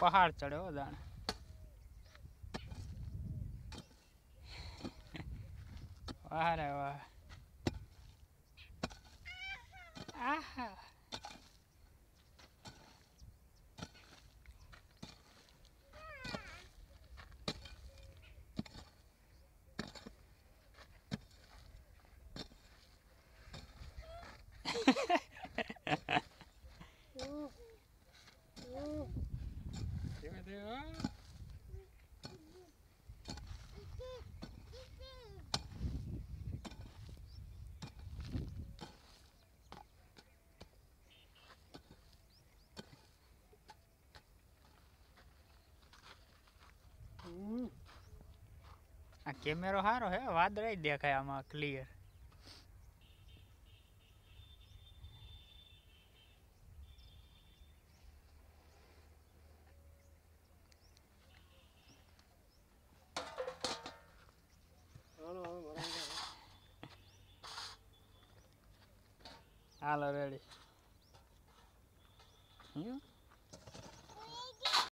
પહાડ ચડ્યો જાણે વાહ રે વાહ ધીમે ધીમે આ કેમેરો સારો હે વાદળાય દેખાય આમાં ક્લિયર હાલો રેડી